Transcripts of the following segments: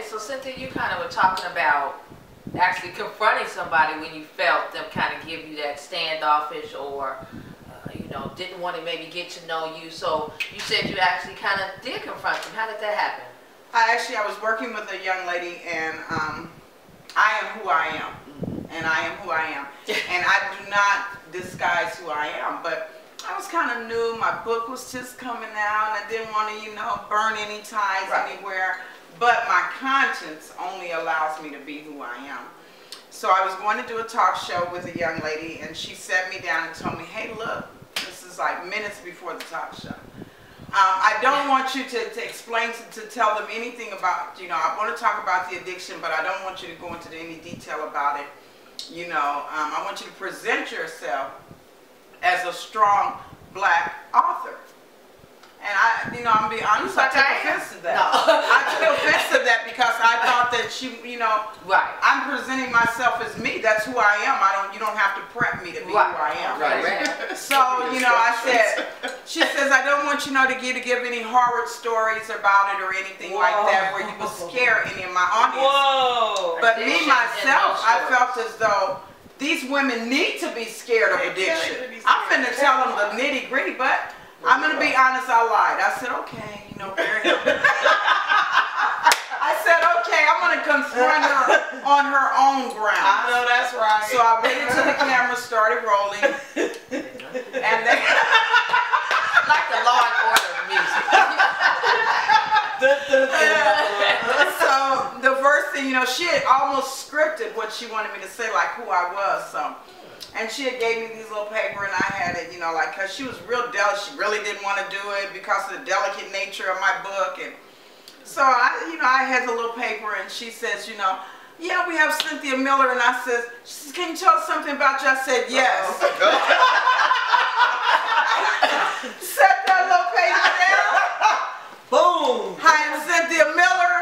Okay, so Cynthia, you kind of were talking about actually confronting somebody when you felt them kind of give you that standoffish or, uh, you know, didn't want to maybe get to know you. So you said you actually kind of did confront them. How did that happen? I actually, I was working with a young lady and um, I am who I am. And I am who I am. and I do not disguise who I am. But I was kind of new. My book was just coming out. And I didn't want to, you know, burn any ties Right. anywhere. But my conscience only allows me to be who I am. So I was going to do a talk show with a young lady, and she sat me down and told me, hey, look, this is like minutes before the talk show. Um, I don't want you to, to explain, to, to tell them anything about, you know, I want to talk about the addiction, but I don't want you to go into any detail about it. You know, um, I want you to present yourself as a strong black author. And I, you know, I'm be honest, I But took I am. offense to that. No. I took offense to that because I thought that she, you know, Right. I'm presenting myself as me. That's who I am. I don't, you don't have to prep me to be Right. who I am. Right, right. So, you know, I said, she says, I don't want you know to give, to give any horror stories about it or anything like that where you will scare any of my audience. Whoa. But me, Addiction myself, I felt as though these women need to be scared of addiction. I'm finna tell them the nitty gritty, but I'm gonna be honest, I lied. I said, okay, you know, fair enough. I said, okay, I'm gonna confront her on her own ground. I know that's right. So I waited till the camera started rolling, and then Like the law and order of music. so the first thing, you know, she had almost scripted what she wanted me to say, like who I was. So, and she had gave me these little paper, and I had it, you know, like because she was real delicate. She really didn't want to do it because of the delicate nature of my book, and so I, you know, I had the little paper, and she says, you know. Yeah, we have Cynthia Miller, and I says, she says, can you tell us something about you? I said, yes. Set that little paper down. Boom. Hi, I'm Cynthia Miller.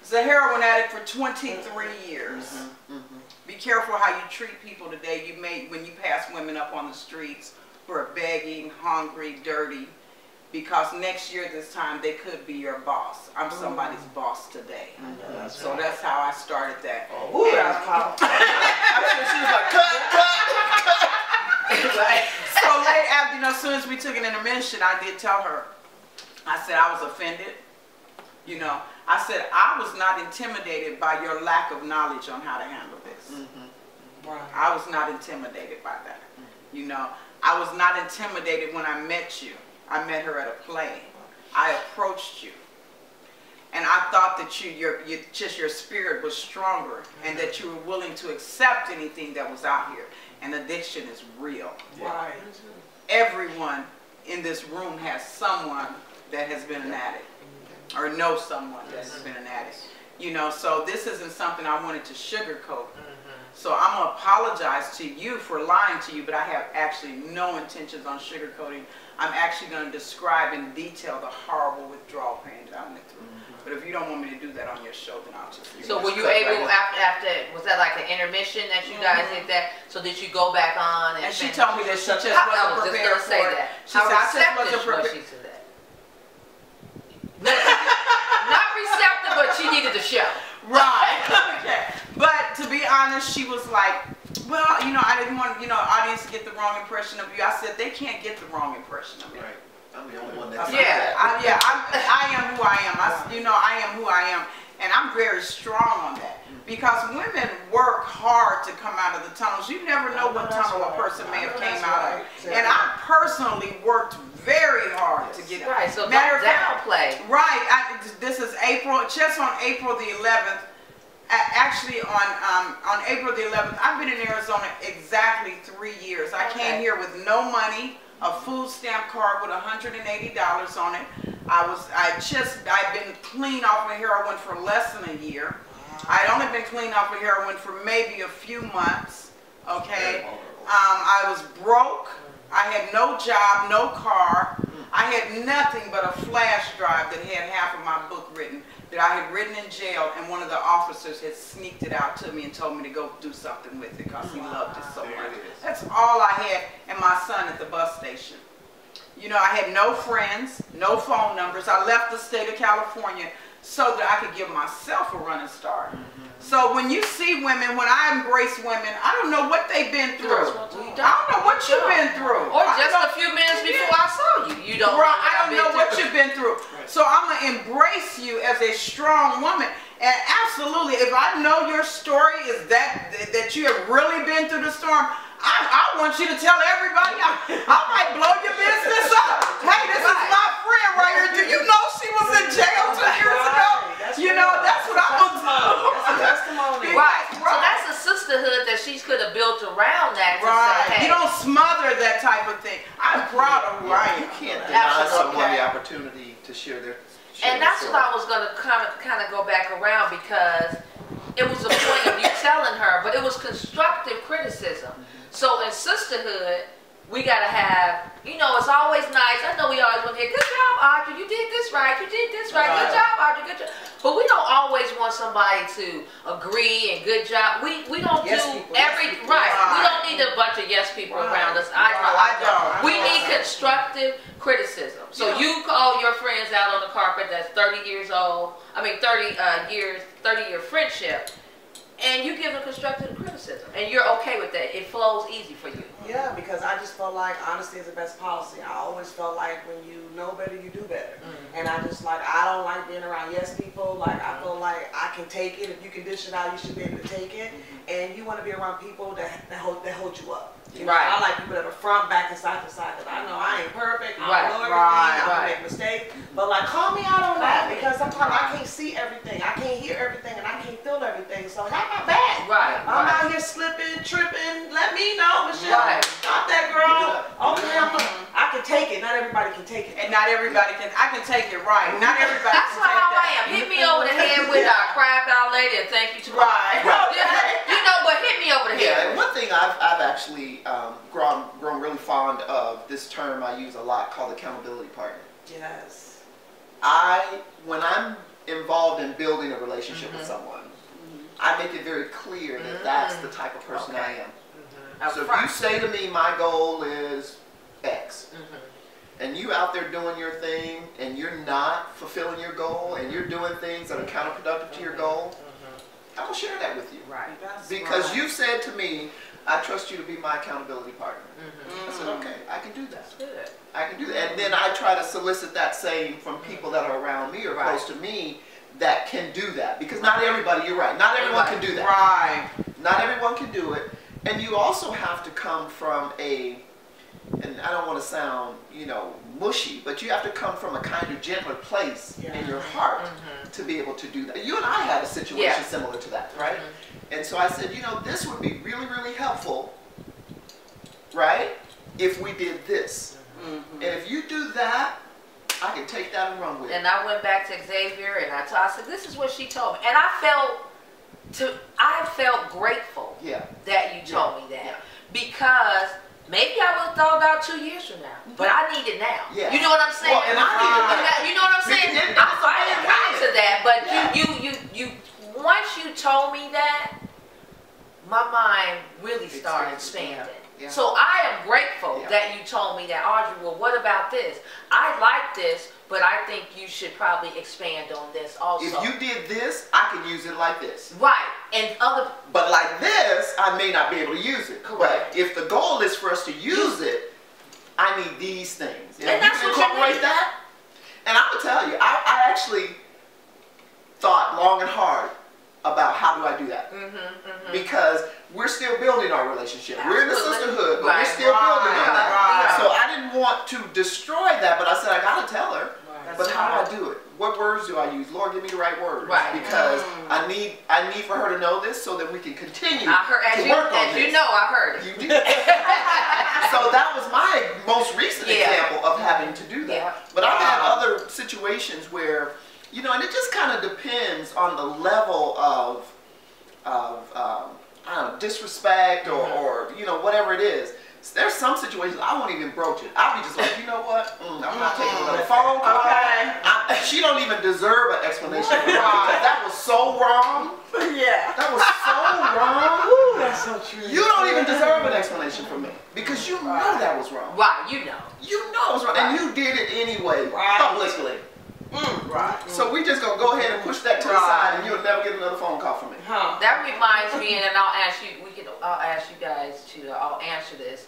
Was a heroin addict for 23 mm-hmm. years. Mm-hmm. Mm-hmm. Be careful how you treat people today. You may, when you pass women up on the streets who are begging, hungry, dirty, because next year this time they could be your boss. I'm oh. somebody's boss today. So that's how I started that. Oh, Ooh, that's powerful. I'm sure she was like, cut, cut, cut. So late after, you know, as soon as we took an intermission, I did tell her. I said I was offended. You know, I said I was not intimidated by your lack of knowledge on how to handle this. Right. I was not intimidated by that. Mm-hmm. You know, I was not intimidated when I met you. I met her at a play. I approached you. And I thought that you, your, your, just your spirit was stronger and that you were willing to accept anything that was out here. And addiction is real. Right. Everyone in this room has someone that has been an addict or knows someone that has been an addict. You know, so this isn't something I wanted to sugarcoat. Mm-hmm. So I'm gonna apologize to you for lying to you, but I have actually no intentions on sugarcoating. I'm actually gonna describe in detail the horrible withdrawal pain that I went through. But if you don't want me to do that on your show, then I'll just. So were you cut right able after after was that like an intermission that you guys mm-hmm. did that? So did you go back on and, And she told me that she just I, I wasn't was just prepared gonna say for it. that. She How said, I just receptive wasn't was prepared. she to that? Not receptive, but she needed the show. Right. okay. But to be honest, she was like, well, you know, I didn't want, you know, audience to get the wrong impression of you. I said, they can't get the wrong impression of me. Right. I'm the only one I that's said, Yeah. I, yeah, I'm, I am who I am. I, you know, I am who I am. And I'm very strong on that. Because women work hard to come out of the tunnels. You never know oh, what tunnel a person may have oh, came out of. And I personally worked very hard to get Right. So Matter don't of fact, downplay. Right. I, this is April, just on April the 11th. Actually, on um, on April the 11th, I've been in Arizona exactly three years. I came here with no money, a food stamp card with $180 on it. I was, I just, I've been clean off of heroin for less than a year. I'd only been clean off of heroin for maybe a few months. Okay. Um, I was broke. I had no job, no car. I had nothing but a flash drive that had half of my book written that I had written in jail, and one of the officers had sneaked it out to me and told me to go do something with it because he loved it so There much. it. That's all I had, and my son at the bus station. You know, I had no friends, no phone numbers. I left the state of California so that I could give myself a running start. Mm-hmm. So when you see women, when I embrace women, I don't know what they've been through. That's I I'm don't know what you've been through. Or I just a few minutes before I saw you. You don't Right, know what I don't I've know been what you've been through. So I'm gonna embrace you as a strong woman. And absolutely, if I know your story is that that you have really been through the storm, I, I want you to tell everybody. I, I might blow your business up. Hey, this is my friend right here. Do you know she was in jail two years ago? That's You know, real. that's what I'm gonna That's a do. testimony. Right. So Right. that's a sisterhood that she could have built around that to Right. say, hey, You don't smother that type of thing. I'm proud of who I You can't deny Absolutely. someone the opportunity to share their. share And their that's what. I was gonna kind of kind of go back around because it was a point of you telling her, but it was constructive criticism. So in sisterhood, we gotta have, you know, it's always nice. I know we always want to hear, "Good job, Audrey. You did this right. You did this right. Good job, Audrey. Good job." But we don't always want somebody to agree and good job. We we don't Yes do people, yes every people. right. We don't need a bunch of yes people Right. around us. I know. I don't. We need constructive criticism. So Yeah. you call your friends out on the carpet that's 30 years old, I mean 30 uh, years, 30 year friendship, and you give them constructive criticism, and you're okay with that. It flows easy for you. Yeah, because I just felt like honesty is the best policy. I always felt like when you know better, you do better. Mm-hmm. And I just like I don't like being around yes people. Like I feel like I can take it. If you can dish it out, you should be able to take it. And you want to be around people that that hold that hold you up. You know, Right. I like people that are front, back, and side to side. Cause I know I ain't perfect. I Right, know everything. right, I right. make mistakes. But like call me out on that because sometimes I can't see everything. I can't hear everything, and I can't feel everything. So have my back. Right, I'm tripping. Let me know, Michelle. Right. Stop that, girl. Okay, I'm a, I can take it. Not everybody can take it. And not everybody can. I can take it right. Not everybody That's can take how I am. Hit me over the head with our crab out lady, and thank you to Right. right. you know, but hit me over the Yeah, head. and one thing I've, I've actually um, grown, grown really fond of this term I use a lot called accountability partner. Yes. I, when I'm involved in building a relationship with Mhm. someone, I make it very clear that that's the type of person I Okay. am. Up so if you say to me, my goal is X, Mhm. and you out there doing your thing, and you're not fulfilling your goal, and you're mm-hmm. doing things that are mm-hmm. counterproductive to your goal, I will share that with you. Right. That's Because right. you said to me, I trust you to be my accountability partner. I said, okay, I can do that. That's good. I can do that. And then I try to solicit that same from people that are around me or Right. close to me that can do that. Because not everybody, you're right, not everyone can do that. Right. Not everyone can do it. And you also have to come from a, and I don't want to sound, you know, mushy, but you have to come from a kind of gentler place Yeah. in your heart Mhm. to be able to do that. You and I had a situation Yeah. similar to that, right? Mhm. And so I said, you know, this would be really, really helpful, right? If we did this. Mhm. And if you do that, I can take that and run with it. And I went back to Xavier and I told I said, this is what she told me. And I felt to I felt grateful Yeah. that you told me that. Yeah. Because maybe I would have thought about two years from now. But I need it now. Yeah. You know what I'm saying? Well, and I need it You now. You know what I'm saying? It- I'm it's finding all to that. But Yeah. you, you, you, you, once you told me that, my mind really started expanding. yeah, yeah. So I am grateful Yeah. That you told me that, Audrey, well, what about this? I like this, but I think you should probably expand on this also. If you did this, I could use it like this. Right. And other But like this, I may not be able to use it. Correct. But if the goal is for us to use it, I need these things. And if that's you can incorporate that, and I'm gonna tell you, I, I actually thought long and hard about how do I do that. mm-hmm, mm-hmm. Because we're still building our relationship. We're in the sisterhood, but Right, we're still building on that. right. So I didn't want to destroy that, but I said I gotta tell her. Right. But how right. do I do it? What words do I use? Lord, give me the right words. Right. Because Mm. I need I need for her to know this so that we can continue I heard, as to you, work on as this. you know, I heard it. You did. so that was my most recent Yeah. example of having to do that. Yeah. But I've had other situations where, you know, and it just kind of depends on the level of of um, I don't know disrespect or, Mhm. or you know whatever it is. There's some situations I won't even broach it. I'll be just like, you know what? Mm, I'm not taking another phone call. Okay. I, she don't even deserve an explanation that Right. that was so wrong. yeah. That was so wrong. Ooh, that's so true. You don't even deserve an explanation from me because you know that was wrong. Right, you know. You know it was wrong, and you did it anyway Right. publicly. Mm. Right. So we just gonna go ahead and push that to the side, and you'll never get another phone call from me. Huh. That reminds me, and I'll ask you. We can. I'll ask you guys to. Uh, I'll answer this.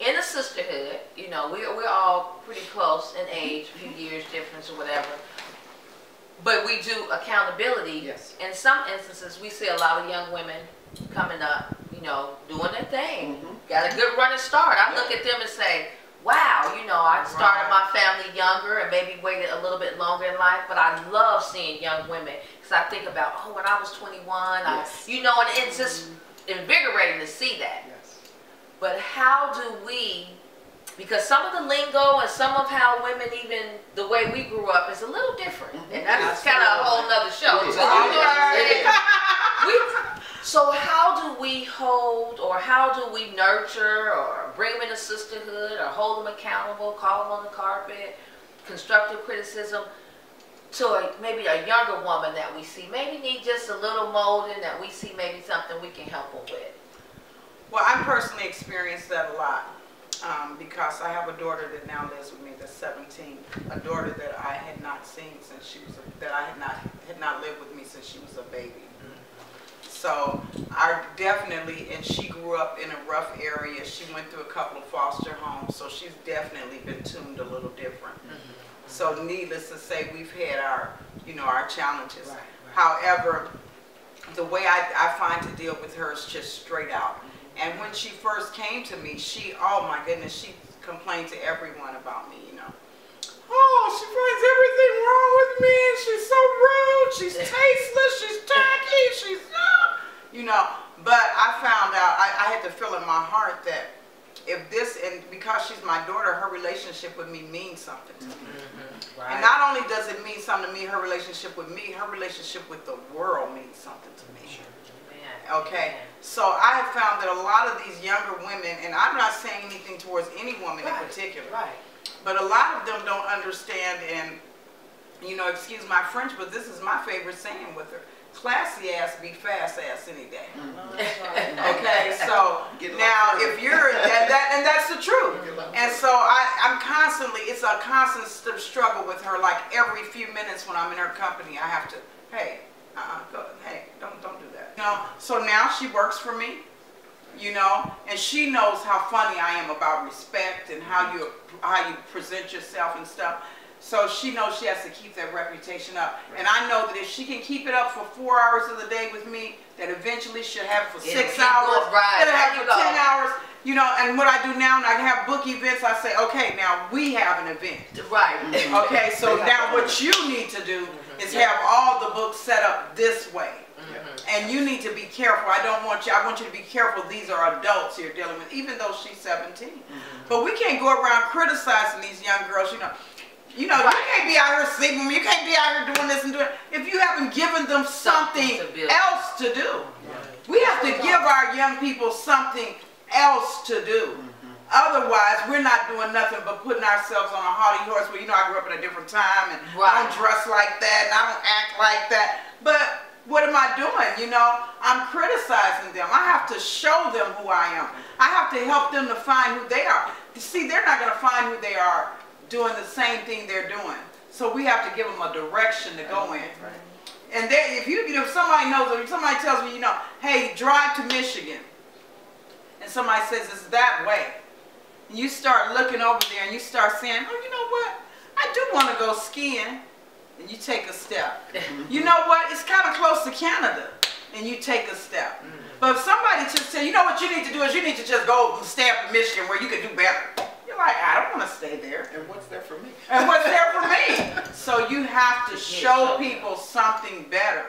In the sisterhood, you know, we're we're all pretty close in age, a few years difference or whatever. But we do accountability. Yes. In some instances, we see a lot of young women coming up, you know, doing their thing. Mhm. Got a good running start. I look at them and say, wow, you know, I started my family younger and maybe waited a little bit longer in life, but I love seeing young women because I think about, oh, when I was 21, Yes. I, you know, and it's just invigorating to see that. Yes. But how do we, because some of the lingo and some of how women even, the way we grew up is a little different. Mm-hmm. And that's kind of a whole nother show. It is. too, you know what I'm It saying? is. So how do we hold or how do we nurture or bring them into sisterhood or hold them accountable, call them on the carpet, constructive criticism to a, maybe a younger woman that we see maybe need just a little molding that we see maybe something we can help them with. Well, I personally experienced that a lot um, because I have a daughter that now lives with me that's 17, a daughter that I had not seen since she was a, that I had not had not lived with me since she was a baby. So I definitely, and she grew up in a rough area. She went through a couple of foster homes, so she's definitely been tuned a little different. Mm-hmm. Mm-hmm. So needless to say, we've had our, you know, our challenges. Right, right. However, the way I, I find to deal with her is just straight out. And when she first came to me, she, oh my goodness, she complained to everyone about me, you know. Oh, she finds everything wrong with me, and she's so rude, she's tasteless, she's tacky, she's, you know. But I found out, I, I had to feel in my heart that if this, and because she's my daughter, her relationship with me means something to me. Mm-hmm. Right. And not only does it mean something to me, her relationship with me, her relationship with the world means something to me. Man. Okay, so I have found that a lot of these younger women, and I'm not saying anything towards any woman in Right, particular, Right. but a lot of them don't understand, and you know, excuse my French, but this is my favorite saying with her: "Classy ass be fast ass any day." No, that's. Okay, so now if you're that, that and that's the truth. And so I, I'm constantly, it's a constant st- struggle with her. Like every few minutes when I'm in her company, I have to, hey, uh-uh, go, hey, don't, don't do that. You know, so now she works for me, you know, and she knows how funny I am about respect and how you, how you present yourself and stuff. So she knows she has to keep that reputation up. And I know that if she can keep it up for four hours of the day with me, that eventually she'll have it for It'll six keep hours. right, It'll have you it for go. ten hours. You know, and what I do now, and I have book events, I say, okay, now we have an event. Right. Mm-hmm. Okay, so now what you need to do mm-hmm. is have all the books set up this way. Mm-hmm. And you need to be careful. I don't want you, I want you to be careful. These are adults you're dealing with, even though she's 17. But we can't go around criticizing these young girls, you know. You know, you can't be out here sleeping, you can't be out here doing this and doing if you haven't given them something, else to do. We have to give our young people something else to do. Otherwise, we're not doing nothing but putting ourselves on a haughty horse. Well, you know, I grew up in a different time, and I don't dress like that, and I don't act like that. But what am I doing? You know, I'm criticizing them. I have to show them who I am. I have to help them to find who they are. See, they're not going to find who they are doing the same thing they're doing. So we have to give them a direction to go in. And they, if you, you know, if somebody knows, if somebody tells me, you know, hey, drive to Michigan, and somebody says it's that way, and you start looking over there and you start saying, oh, you know what, I do want to go skiing, and you take a step. Mm-hmm. You know what, it's kind of close to Canada, and you take a step. Mm-hmm. But if somebody just say, you know what you need to do is you need to just go and stay up in Michigan where you can do better. Like, I don't want to stay there. And what's there for me? And what's there for me? So you have to show people something better.